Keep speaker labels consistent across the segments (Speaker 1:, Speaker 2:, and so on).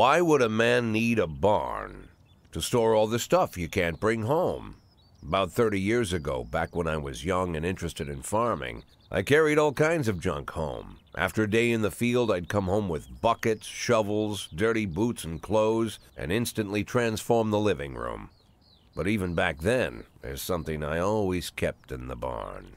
Speaker 1: Why would a man need a barn? To store all the stuff you can't bring home. About 30 years ago, back when I was young and interested in farming, I carried all kinds of junk home. After a day in the field, I'd come home with buckets, shovels, dirty boots and clothes, and instantly transform the living room. But even back then, there's something I always kept in the barn.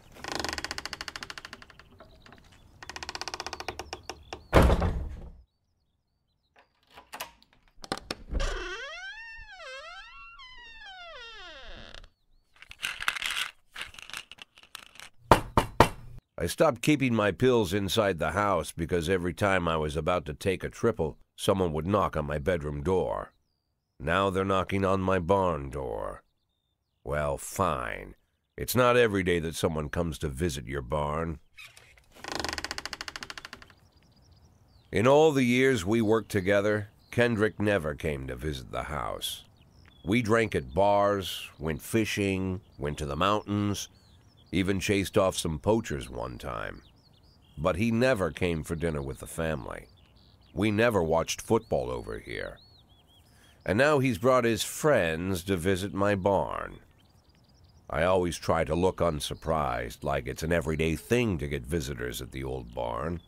Speaker 1: I stopped keeping my pills inside the house because every time I was about to take a triple, someone would knock on my bedroom door. Now they're knocking on my barn door. Well, fine. It's not every day that someone comes to visit your barn. In all the years we worked together, Kendrick never came to visit the house. We drank at bars, went fishing, went to the mountains, even chased off some poachers one time. But he never came for dinner with the family. We never watched football over here. And now he's brought his friends to visit my barn. I always try to look unsurprised, like it's an everyday thing to get visitors at the old barn,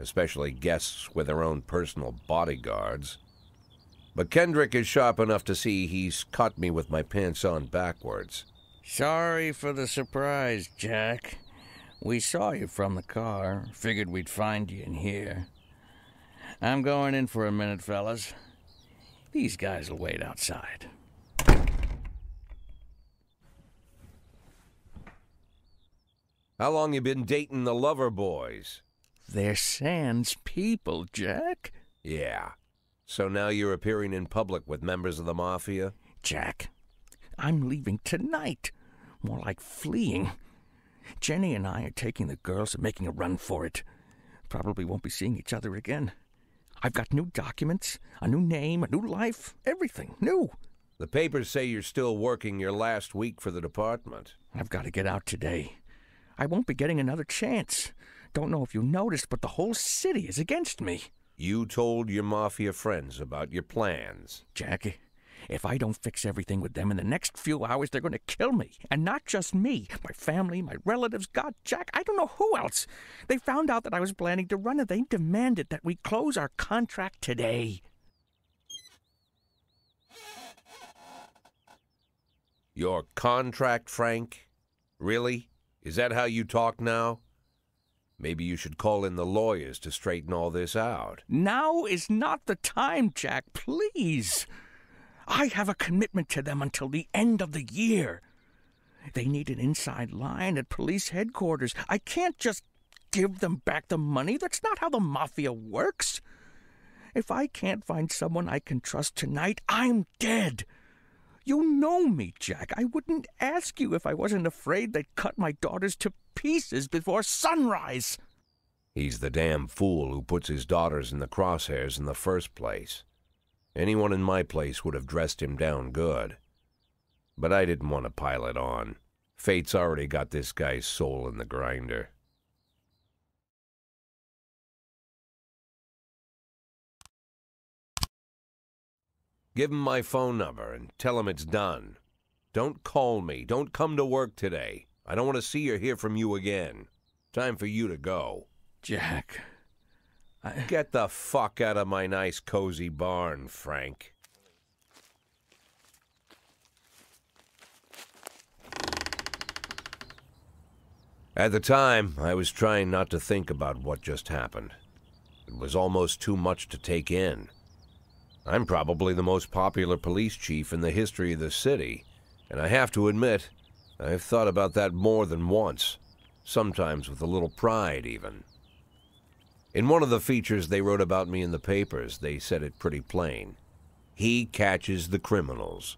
Speaker 1: especially guests with their own personal bodyguards. But Kendrick is sharp enough to see he's caught me with my pants on backwards.
Speaker 2: Sorry for the surprise, Jack. We saw you from the car. Figured we'd find you in here. I'm going in for a minute, fellas. These guys will wait outside.
Speaker 1: How long you been dating the lover boys?
Speaker 2: They're Sans people, Jack.
Speaker 1: Yeah. So now you're appearing in public with members of the Mafia?
Speaker 2: Jack, I'm leaving tonight. More like fleeing. Jenny and I are taking the girls and making a run for it. Probably won't be seeing each other again. I've got new documents, a new name, a new life, everything new.
Speaker 1: The papers say you're still working your last week for the department.
Speaker 2: I've got to get out today. I won't be getting another chance. Don't know if you noticed, but the whole city is against me.
Speaker 1: You told your Mafia friends about your plans.
Speaker 2: Jackie, if I don't fix everything with them in the next few hours, they're going to kill me. And not just me, my family, my relatives, God, Jack, I don't know who else. They found out that I was planning to run and they demanded that we close our contract today.
Speaker 1: Your contract, Frank? Really? Is that how you talk now? Maybe you should call in the lawyers to straighten all this out.
Speaker 2: Now is not the time, Jack, please. I have a commitment to them until the end of the year. They need an inside line at police headquarters. I can't just give them back the money. That's not how the mafia works. If I can't find someone I can trust tonight, I'm dead. You know me, Jack. I wouldn't ask you if I wasn't afraid they'd cut my daughters to pieces before sunrise.
Speaker 1: He's the damn fool who puts his daughters in the crosshairs in the first place. Anyone in my place would have dressed him down good. But I didn't want to pile it on. Fate's already got this guy's soul in the grinder. Give him my phone number and tell him it's done. Don't call me. Don't come to work today. I don't want to see or hear from you again. Time for you to go.
Speaker 2: Jack.
Speaker 1: Get the fuck out of my nice cozy barn, Frank. At the time, I was trying not to think about what just happened. It was almost too much to take in. I'm probably the most popular police chief in the history of the city, and I have to admit, I've thought about that more than once, sometimes with a little pride, even. In one of the features they wrote about me in the papers, they said it pretty plain. He catches the criminals.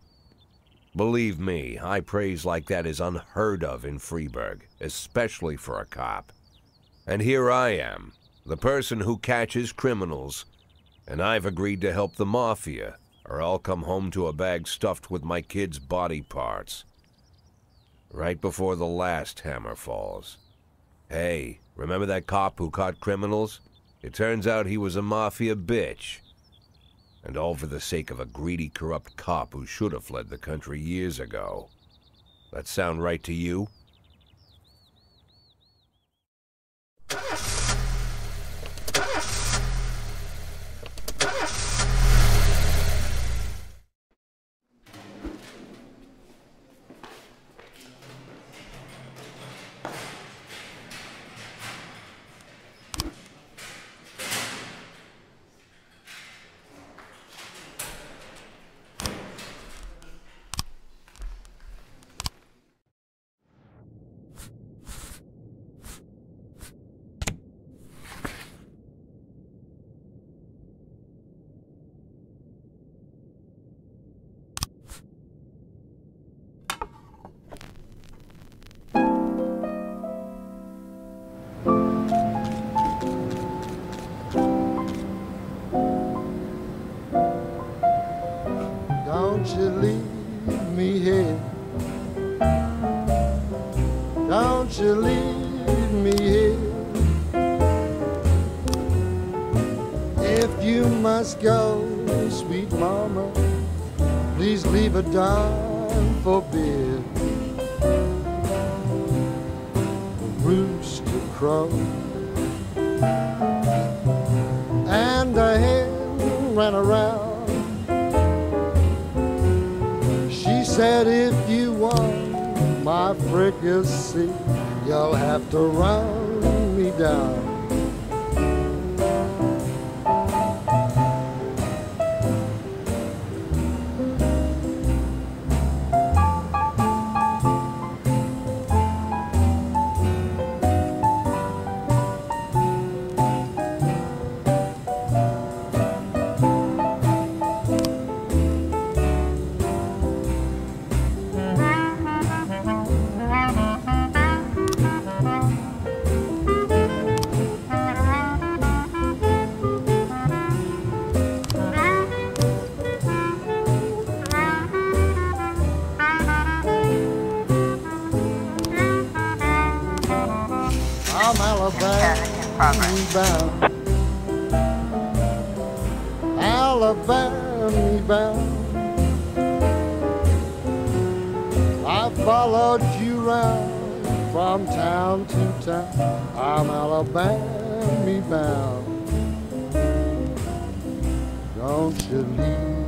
Speaker 1: Believe me, high praise like that is unheard of in Freeburg, especially for a cop. And here I am, the person who catches criminals and I've agreed to help the Mafia, or I'll come home to a bag stuffed with my kids' body parts. Right before the last hammer falls. Hey, remember that cop who caught criminals? It turns out he was a Mafia bitch. And all for the sake of a greedy, corrupt cop who should have fled the country years ago. That sound right to you?
Speaker 3: You leave me here. Don't you leave me here. If you must go, sweet mama, please leave a dime for beer. Rooster crow and a hen ran around. Said, if you want my fricassee, you'll have to run me down. From town to town. I'm Alabama bound. Don't you leave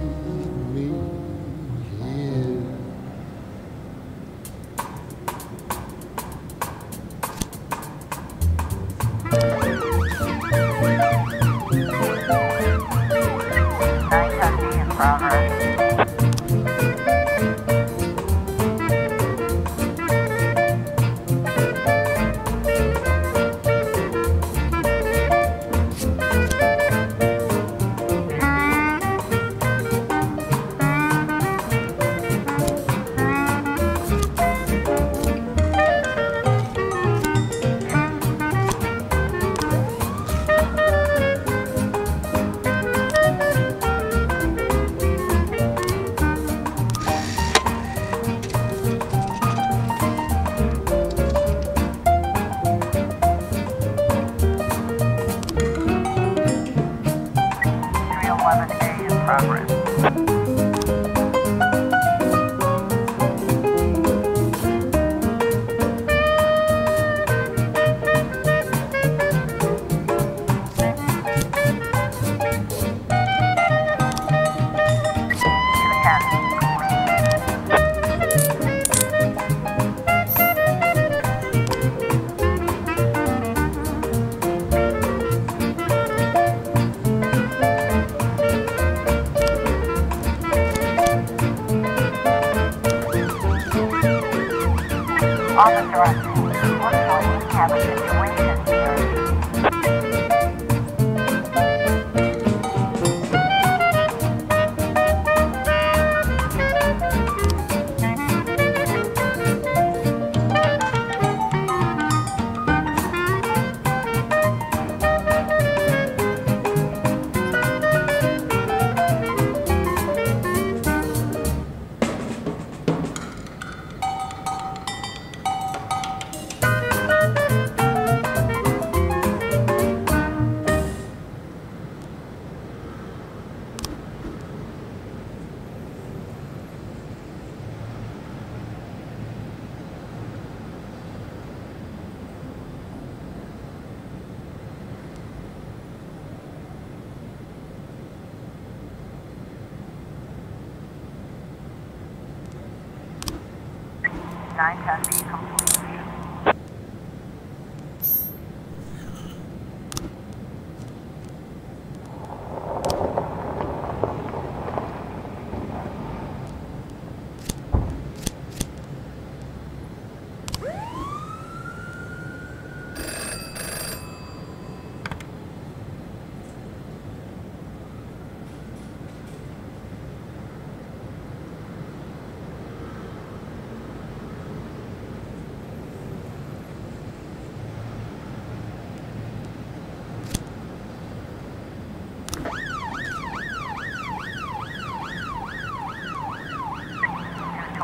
Speaker 3: 910
Speaker 4: East.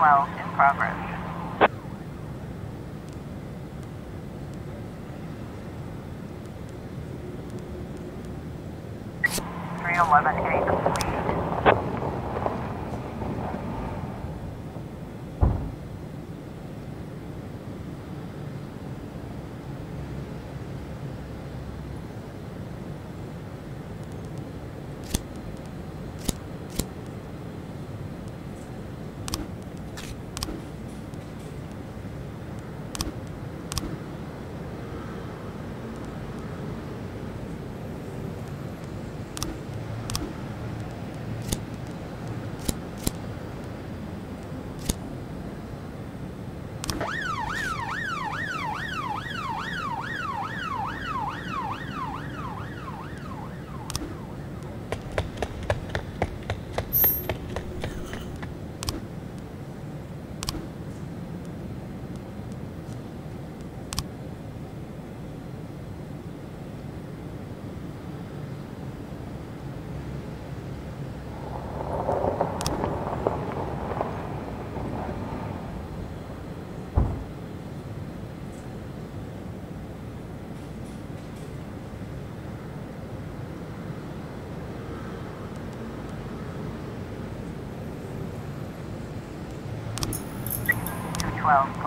Speaker 4: 12 in progress.
Speaker 3: Two